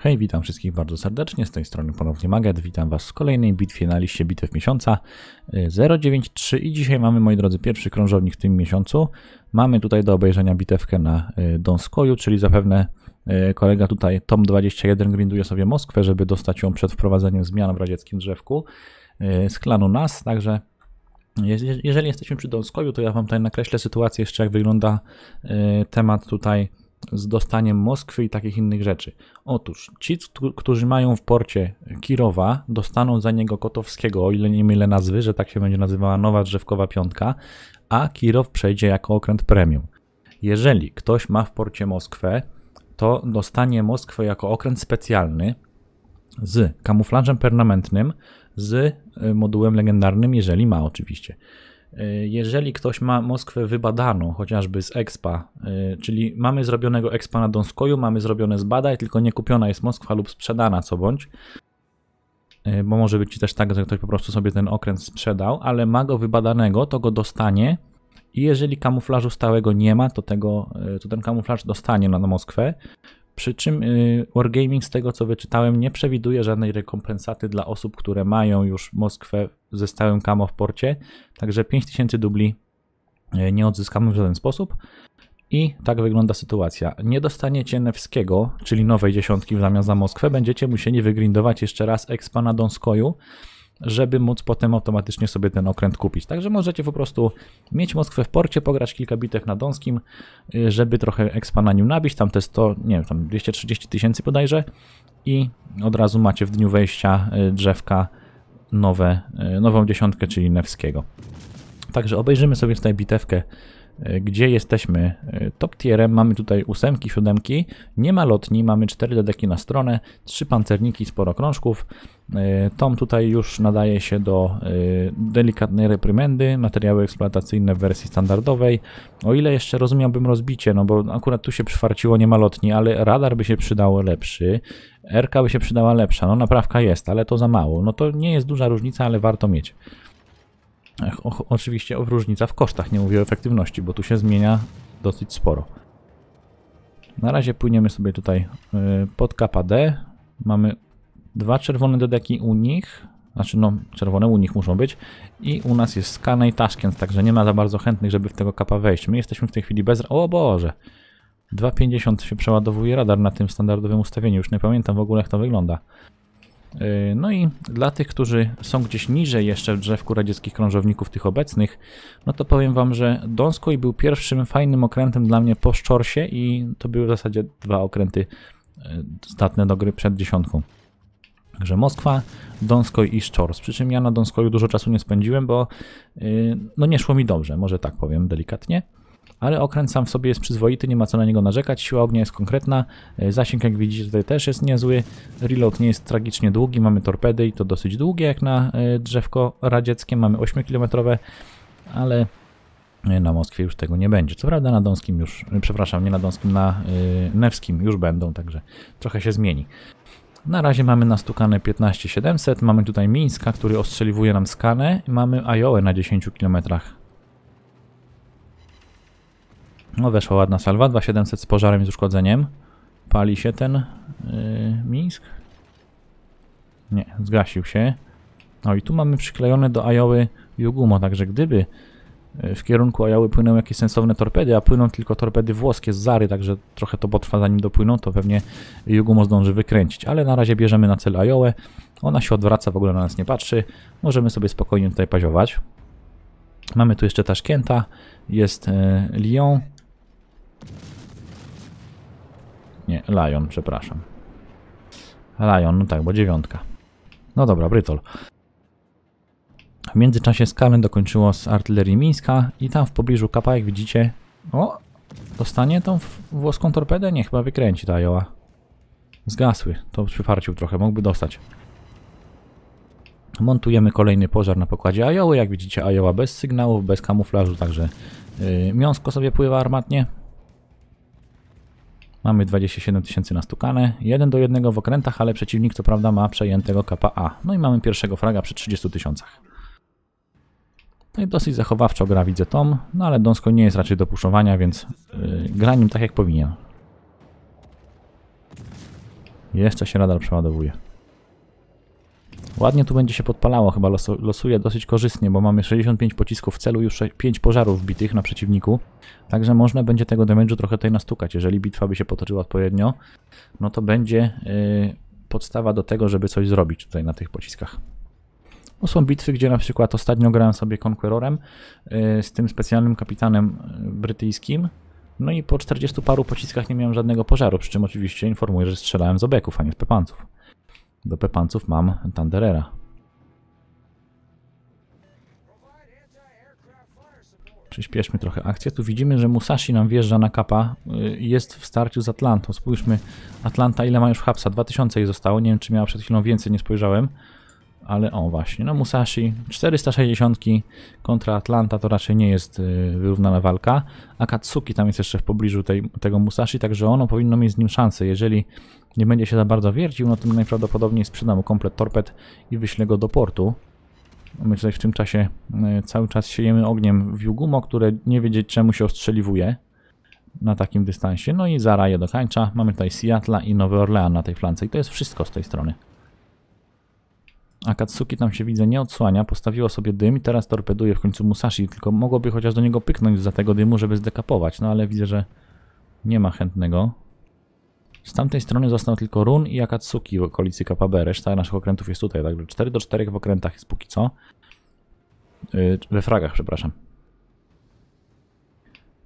Hej, witam wszystkich bardzo serdecznie, z tej strony ponownie Maget, witam was w kolejnej bitwie na liście bitew miesiąca 093 i dzisiaj mamy, moi drodzy, pierwszy krążownik w tym miesiącu. Mamy tutaj do obejrzenia bitewkę na y, Donskoju, czyli zapewne y, kolega tutaj Tom21 grinduje sobie Moskwę, żeby dostać ją przed wprowadzeniem zmian w radzieckim drzewku y, z klanu NAS, także jeżeli jesteśmy przy Donskoju, to ja wam tutaj nakreślę sytuację jeszcze, jak wygląda temat tutaj z dostaniem Moskwy i takich innych rzeczy. Otóż ci, którzy mają w porcie Kirowa, dostaną za niego Kotowskiego, o ile nie mylę nazwy, że tak się będzie nazywała nowa drzewkowa piątka, a Kirow przejdzie jako okręt premium. Jeżeli ktoś ma w porcie Moskwę, to dostanie Moskwę jako okręt specjalny z kamuflażem permanentnym, z y, modułem legendarnym, jeżeli ma oczywiście. Y, jeżeli ktoś ma Moskwę wybadaną, chociażby z Expa, y, czyli mamy zrobionego Expa na Donskoju, mamy zrobione z badaj, tylko nie kupiona jest Moskwa lub sprzedana co bądź, y, bo może być też tak, że ktoś po prostu sobie ten okręt sprzedał, ale ma go wybadanego, to go dostanie i jeżeli kamuflażu stałego nie ma, to, tego, to ten kamuflaż dostanie na Moskwę. Przy czym Wargaming, z tego co wyczytałem, nie przewiduje żadnej rekompensaty dla osób, które mają już Moskwę ze stałym kamo w porcie, także 5000 dubli e, nie odzyskamy w żaden sposób. I tak wygląda sytuacja. Nie dostaniecie Newskiego, czyli nowej dziesiątki w zamian za Moskwę, będziecie musieli wygrindować jeszcze raz expa Donskoju, żeby móc potem automatycznie sobie ten okręt kupić. Także możecie po prostu mieć Moskwę w porcie, pograć kilka bitew na Donskim, e, żeby trochę expa na nim nabić, tam te 100, nie wiem, tam 230 tysięcy bodajże i od razu macie w dniu wejścia e, drzewka nowe, e, nową dziesiątkę, czyli Newskiego. Także obejrzymy sobie tutaj bitewkę, gdzie jesteśmy e, top tierem. Mamy tutaj ósemki, siódemki, nie ma lotni, mamy cztery dedeki na stronę, trzy pancerniki, sporo krążków. Tom tutaj już nadaje się do delikatnej reprymendy, materiały eksploatacyjne w wersji standardowej. O ile jeszcze rozumiałbym rozbicie, no bo akurat tu się przyfarciło, nie ma lotni, ale radar by się przydało lepszy. RK by się przydała lepsza, no naprawka jest, ale to za mało. No to nie jest duża różnica, ale warto mieć. O, oczywiście różnica w kosztach, nie mówię o efektywności, bo tu się zmienia dosyć sporo. Na razie płyniemy sobie tutaj y, pod KPD. Mamy dwa czerwone dodeki u nich, znaczy no czerwone u nich muszą być i u nas jest Skana i Taszkent, także nie ma za bardzo chętnych, żeby w tego kapa wejść. My jesteśmy w tej chwili bez... O Boże! 2,50 się przeładowuje radar na tym standardowym ustawieniu. Już nie pamiętam w ogóle jak to wygląda. Yy, no i dla tych, którzy są gdzieś niżej jeszcze w drzewku radzieckich krążowników, tych obecnych, no to powiem wam, że Donskoj był pierwszym fajnym okrętem dla mnie po Szczorsie i to były w zasadzie dwa okręty yy, zdatne do gry przed dziesiątką. Także Moskwa, Donskoj i Szczors. Przy czym ja na Donskoju dużo czasu nie spędziłem, bo yy, no nie szło mi dobrze, może tak powiem delikatnie ale okręt sam w sobie jest przyzwoity, nie ma co na niego narzekać, siła ognia jest konkretna, e, zasięg jak widzicie tutaj też jest niezły, reload nie jest tragicznie długi, mamy torpedy i to dosyć długie jak na e, drzewko radzieckie, mamy 8 km, ale e, na Moskwie już tego nie będzie. Co prawda na Donskim już, przepraszam, nie na Donskim, na Newskim już będą, także trochę się zmieni. Na razie mamy nastukane 15700, mamy tutaj Mińska, który ostrzeliwuje nam skanę, mamy Iołę na 10 km. No weszła ładna salwa, 2700 z pożarem i z uszkodzeniem. Pali się ten yy, Mińsk. Nie, zgasił się. No i tu mamy przyklejone do Ajoły Jugumo, także gdyby yy, w kierunku Ajoły płyną jakieś sensowne torpedy, a płyną tylko torpedy włoskie z Zary, także trochę to potrwa zanim dopłyną, to pewnie Jugumo zdąży wykręcić. Ale na razie bierzemy na cel Ajołę. Ona się odwraca, w ogóle na nas nie patrzy. Możemy sobie spokojnie tutaj paziować. Mamy tu jeszcze Taszkenta, jest yy, Lyon, nie, Lion, przepraszam. Lion, no tak, bo dziewiątka. No dobra, Brytol. W międzyczasie Skalen dokończyło z artylerii Mińska i tam w pobliżu kapa, jak widzicie... O! Dostanie tą włoską torpedę? Nie, chyba wykręci ta Iowa. Zgasły. To przyfarcił trochę, mógłby dostać. Montujemy kolejny pożar na pokładzie Ajoły. Jak widzicie, Ajoła bez sygnałów, bez kamuflażu, także yy, miąsko sobie pływa armatnie. Mamy 27 tysięcy nastukane, 1 do 1 w okrętach, ale przeciwnik co prawda ma przejętego kapa A. No i mamy pierwszego fraga przy 30 tysiącach. No i dosyć zachowawczo gra widzę Tom, no ale Donsko nie jest raczej do puszowania, więc yy, gra nim tak jak powinien. Jeszcze się radar przeładowuje. Ładnie tu będzie się podpalało, chyba losu, losuje dosyć korzystnie, bo mamy 65 pocisków w celu, już 5 pożarów wbitych na przeciwniku. Także można będzie tego damage'u trochę tutaj nastukać. Jeżeli bitwa by się potoczyła odpowiednio, no to będzie yy, podstawa do tego, żeby coś zrobić tutaj na tych pociskach. No są bitwy, gdzie na przykład ostatnio grałem sobie Conquerorem yy, z tym specjalnym kapitanem yy, brytyjskim. No i po 40 paru pociskach nie miałem żadnego pożaru, przy czym oczywiście informuję, że strzelałem z obeków, a nie z pepanców. Do pepanców mam Thunderera. Przyspieszmy trochę akcję. Tu widzimy, że Musashi nam wjeżdża na kapa. y, Jest w starciu z Atlantą. Spójrzmy, Atlanta ile ma już hapsa? 2000 jej zostało. Nie wiem, czy miała przed chwilą więcej, nie spojrzałem. Ale o właśnie, no Musashi 460 kontra Atlanta to raczej nie jest y, wyrównana walka. Akatsuki tam jest jeszcze w pobliżu tej, tego Musashi, także ono powinno mieć z nim szansę. Jeżeli nie będzie się za bardzo wiercił, no to najprawdopodobniej sprzedam mu komplet torped i wyślę go do portu. My tutaj w tym czasie y, cały czas siejemy ogniem w Jugumo, które nie wiedzieć czemu się ostrzeliwuje na takim dystansie. No i Zara je dokańcza. Mamy tutaj Seattle i Nowy Orlean na tej flance i to jest wszystko z tej strony. Akatsuki tam się widzę nie odsłania, postawiło sobie dym i teraz torpeduje w końcu Musashi, tylko mogłoby chociaż do niego pyknąć za tego dymu, żeby zdekapować, no ale widzę, że nie ma chętnego. Z tamtej strony został tylko Run i Akatsuki w okolicy Kapabe, reszta naszych okrętów jest tutaj, także 4 do 4 w okrętach jest póki co. Yy, we fragach, przepraszam.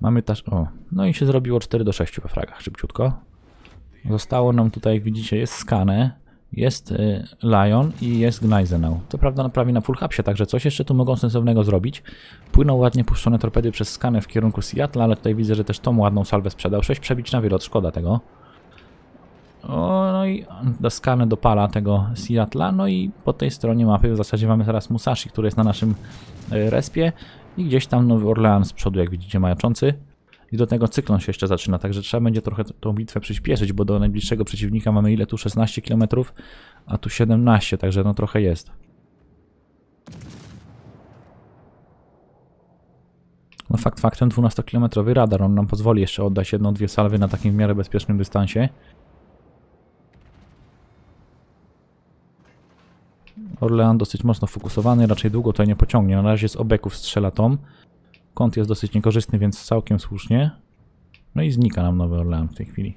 Mamy też, o, no i się zrobiło 4 do 6 we fragach, szybciutko. Zostało nam tutaj, jak widzicie, jest Skane, jest y, Lion i jest Gneisenau. To prawda prawie na full hapsie, także coś jeszcze tu mogą sensownego zrobić. Płyną ładnie puszczone torpedy przez skanę w kierunku Seattle, ale tutaj widzę, że też tą ładną salwę sprzedał. 6 przebić na wylot, szkoda tego. O, no i skanę dopala tego Seattle'a, no i po tej stronie mapy w zasadzie mamy teraz Musashi, który jest na naszym y, respie i gdzieś tam Nowy Orlean z przodu, jak widzicie, majaczący. I do tego cyklon się jeszcze zaczyna, także trzeba będzie trochę tą bitwę przyspieszyć, bo do najbliższego przeciwnika mamy ile tu? 16 km, a tu 17, także no trochę jest. No fakt faktem 12-kilometrowy radar, on nam pozwoli jeszcze oddać jedną, dwie salwy na takim w miarę bezpiecznym dystansie. Orlean dosyć mocno fokusowany, raczej długo to nie pociągnie. Na razie z obeków strzela Tom. Kąt jest dosyć niekorzystny, więc całkiem słusznie. No i znika nam Nowy Orlean w tej chwili.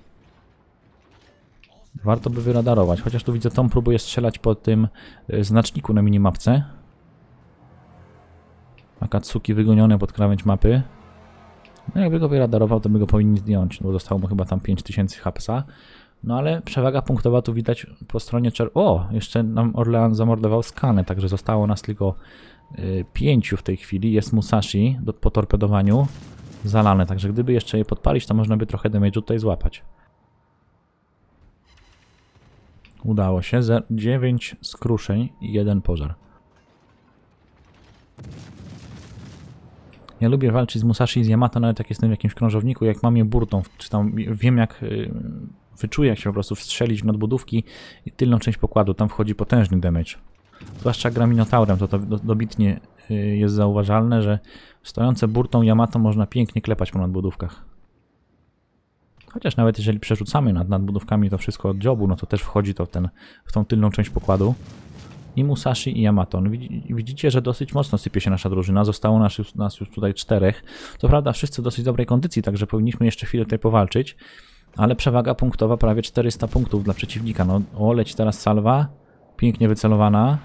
Warto by wyradarować, chociaż tu widzę Tom próbuje strzelać po tym y, znaczniku na minimapce. Akatsuki wygonione pod krawędź mapy. No jakby go wyradarował, to by go powinni zdjąć, bo zostało mu chyba tam 5000 hapsa. No ale przewaga punktowa tu widać po stronie czer... O! Jeszcze nam Orlean zamordował skanę, także zostało nas tylko y, pięciu w tej chwili. Jest Musashi do, po torpedowaniu zalane, także gdyby jeszcze je podpalić, to można by trochę damage'u tutaj złapać. Udało się. 9 skruszeń i jeden pożar. Ja lubię walczyć z Musashi i z Yamato, nawet jak jestem w jakimś krążowniku, jak mam je burtą, czy tam wiem jak wyczuję, jak się po prostu wstrzelić w nadbudówki i tylną część pokładu, tam wchodzi potężny damage. Zwłaszcza gra Minotaurem, to, to dobitnie y, jest zauważalne, że stojące burtą Yamato można pięknie klepać po nadbudówkach. Chociaż nawet jeżeli przerzucamy nad nadbudówkami to wszystko od dziobu, no to też wchodzi to w, ten, w tą tylną część pokładu. I Musashi i Yamato. No widzi- Widzicie, że dosyć mocno sypie się nasza drużyna. Zostało nas już, nas już tutaj czterech. Co prawda wszyscy w dosyć dobrej kondycji, także powinniśmy jeszcze chwilę tutaj powalczyć. Ale przewaga punktowa prawie 400 punktów dla przeciwnika. No, o, leci teraz salwa. Pięknie wycelowana.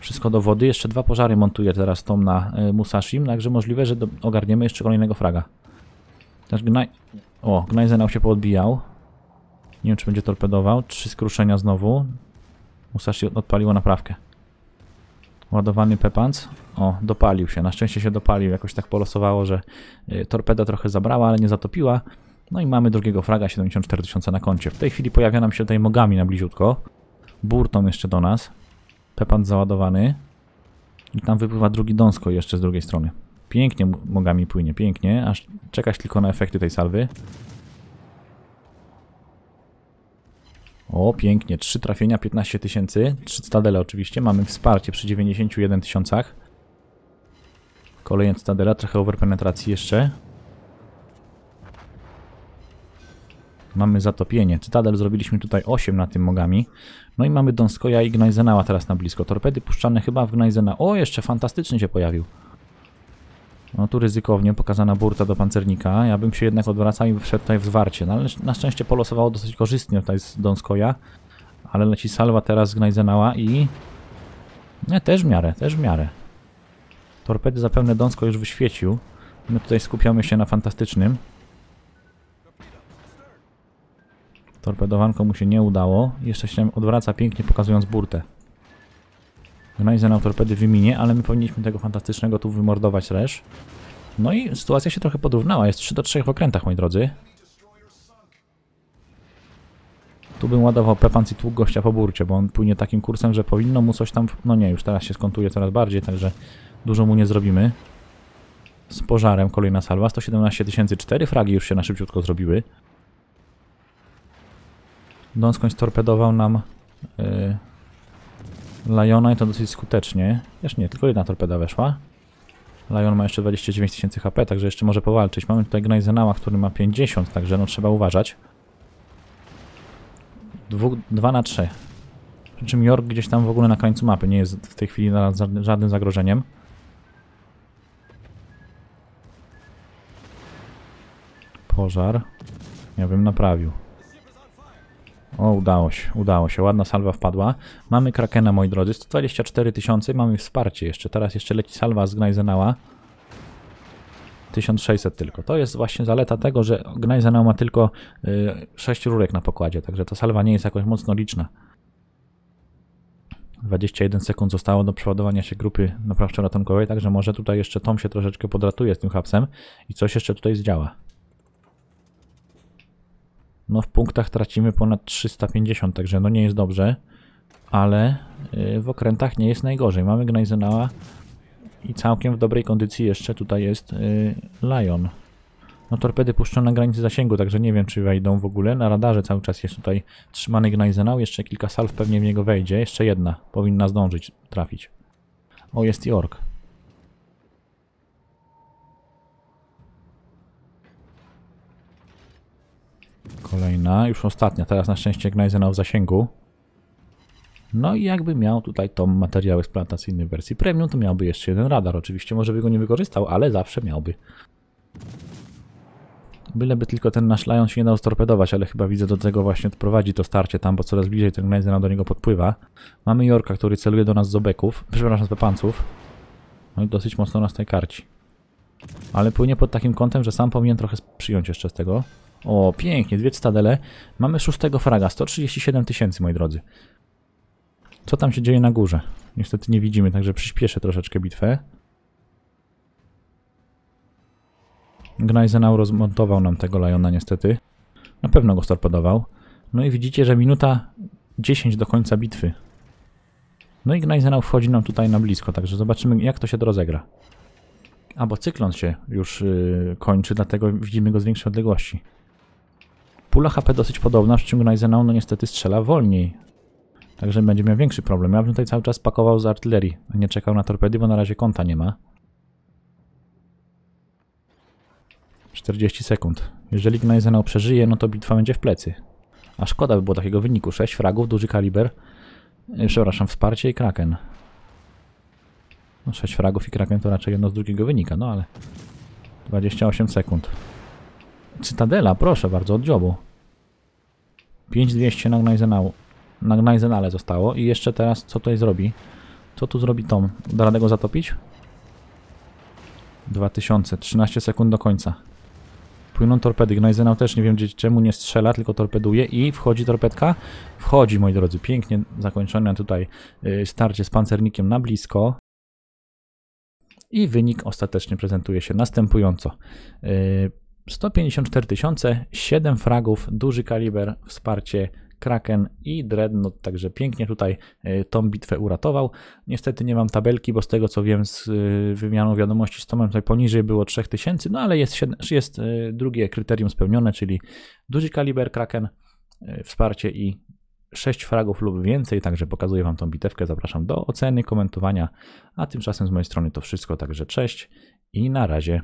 Wszystko do wody. Jeszcze dwa pożary montuje teraz Tom na y, Musashi. Także możliwe, że do, ogarniemy jeszcze kolejnego fraga. Też Gnaj... O, Gneisenau się poodbijał. Nie wiem, czy będzie torpedował. Trzy skruszenia znowu. Musashi odpaliło naprawkę. Ładowany Pepans. O, dopalił się. Na szczęście się dopalił. Jakoś tak polosowało, że y, torpeda trochę zabrała, ale nie zatopiła. No i mamy drugiego fraga, 74 tysiące na koncie. W tej chwili pojawia nam się tutaj Mogami na bliziutko. Burton jeszcze do nas. Pepans załadowany. I tam wypływa drugi Donsko jeszcze z drugiej strony. Pięknie Mogami płynie, pięknie. Aż czekać tylko na efekty tej salwy. O, pięknie. Trzy trafienia, 15 tysięcy. Trzy stadele oczywiście. Mamy wsparcie przy 91 tysiącach. Kolejny stadela, trochę overpenetracji jeszcze. Mamy zatopienie. Cytadel zrobiliśmy tutaj 8 na tym mogami. No i mamy Donskoja i Gnajzenała teraz na blisko. Torpedy puszczane chyba w Gnajzena. O, jeszcze fantastyczny się pojawił. No tu ryzykownie pokazana burta do pancernika. Ja bym się jednak odwracał i wszedł tutaj w zwarcie. No ale na szczęście polosowało dosyć korzystnie tutaj z Donskoja. Ale leci salwa teraz z Gnajzenała i... Nie, też w miarę, też w miarę. Torpedy zapewne Donsko już wyświecił. My tutaj skupiamy się na fantastycznym. Torpedowanko mu się nie udało. Jeszcze się odwraca pięknie pokazując burtę. Gnajzen torpedy wyminie, ale my powinniśmy tego fantastycznego tu wymordować resz. No i sytuacja się trochę porównała. Jest 3 do 3 w okrętach, moi drodzy. Tu bym ładował Pepans i tłuk gościa po burcie, bo on płynie takim kursem, że powinno mu coś tam... No nie, już teraz się skontuje coraz bardziej, także dużo mu nie zrobimy. Z pożarem kolejna salwa. 117 tysięcy. 4 fragi już się na szybciutko zrobiły. Donskoń storpedował nam yy, Liona i to dosyć skutecznie. Jeszcze nie, tylko jedna torpeda weszła. Lion ma jeszcze 29 tysięcy HP, także jeszcze może powalczyć. Mamy tutaj Gnajzenała, który ma 50, także no trzeba uważać. 2 na 3. Przy czym York gdzieś tam w ogóle na końcu mapy nie jest w tej chwili żadnym zagrożeniem. Pożar. Ja bym naprawił. O, udało się, udało się. Ładna salwa wpadła. Mamy Krakena, moi drodzy. 124 tysiące. Mamy wsparcie jeszcze. Teraz jeszcze leci salwa z Gnajzenała. 1600 tylko. To jest właśnie zaleta tego, że Gnajzenał ma tylko y, 6 rurek na pokładzie, także ta salwa nie jest jakoś mocno liczna. 21 sekund zostało do przeładowania się grupy naprawczo-ratunkowej, także może tutaj jeszcze Tom się troszeczkę podratuje z tym hapsem i coś jeszcze tutaj zdziała. No w punktach tracimy ponad 350, także no nie jest dobrze, ale y, w okrętach nie jest najgorzej. Mamy Gnajzenała i całkiem w dobrej kondycji jeszcze tutaj jest y, Lion. No torpedy puszczą na granicy zasięgu, także nie wiem czy wejdą w ogóle. Na radarze cały czas jest tutaj trzymany Gnajzenał, jeszcze kilka salw pewnie w niego wejdzie. Jeszcze jedna powinna zdążyć trafić. O, jest York. Kolejna, już ostatnia, teraz na szczęście Gneisenau w zasięgu. No i jakby miał tutaj tą materiał eksploatacyjny w wersji premium, to miałby jeszcze jeden radar. Oczywiście może by go nie wykorzystał, ale zawsze miałby. Byleby tylko ten nasz Lion się nie dał storpedować, ale chyba widzę do tego właśnie prowadzi to starcie tam, bo coraz bliżej ten Gneisenau do niego podpływa. Mamy Jorka, który celuje do nas z obeków, przepraszam, z pepanców. No i dosyć mocno nas tej karci. Ale płynie pod takim kątem, że sam powinien trochę przyjąć jeszcze z tego. O, pięknie, dwie cytadele. Mamy szóstego fraga, 137 tysięcy, moi drodzy. Co tam się dzieje na górze? Niestety nie widzimy, także przyspieszę troszeczkę bitwę. Gneisenau rozmontował nam tego Liona niestety. Na pewno go storpedował. No i widzicie, że minuta 10 do końca bitwy. No i Gneisenau wchodzi nam tutaj na blisko, także zobaczymy jak to się rozegra. A bo cyklon się już yy, kończy, dlatego widzimy go z większej odległości. Pula HP dosyć podobna, przy czym Gneisenau no niestety strzela wolniej. Także będzie miał większy problem. Ja bym tutaj cały czas pakował z artylerii, nie czekał na torpedy, bo na razie kąta nie ma. 40 sekund. Jeżeli Gneisenau przeżyje, no to bitwa będzie w plecy. A szkoda by było takiego wyniku. 6 fragów, duży kaliber. Yy, przepraszam, wsparcie i Kraken. No 6 fragów i Kraken to raczej jedno z drugiego wynika, no ale... 28 sekund. Cytadela, proszę bardzo, od dziobu. 5200 na Gneisenau. Na zostało. I jeszcze teraz co tutaj zrobi? Co tu zrobi Tom? Da radę go zatopić? 2000. 13 sekund do końca. Płyną torpedy. Gneisenau też nie wiem czemu nie strzela, tylko torpeduje. I wchodzi torpedka? Wchodzi, moi drodzy. Pięknie zakończone tutaj y, starcie z pancernikiem na blisko. I wynik ostatecznie prezentuje się następująco. 154 y, tysiące, 7 fragów, duży kaliber, wsparcie Kraken i Dreadnought, także pięknie tutaj y, tą bitwę uratował. Niestety nie mam tabelki, bo z tego co wiem z y, wymianą wiadomości z Tomem tutaj poniżej było 3000, no ale jest, jest drugie kryterium spełnione, czyli duży kaliber Kraken, wsparcie i 6 fragów lub więcej, także pokazuję Wam tą bitewkę, zapraszam do oceny, komentowania, a tymczasem z mojej strony to wszystko, także cześć i na razie.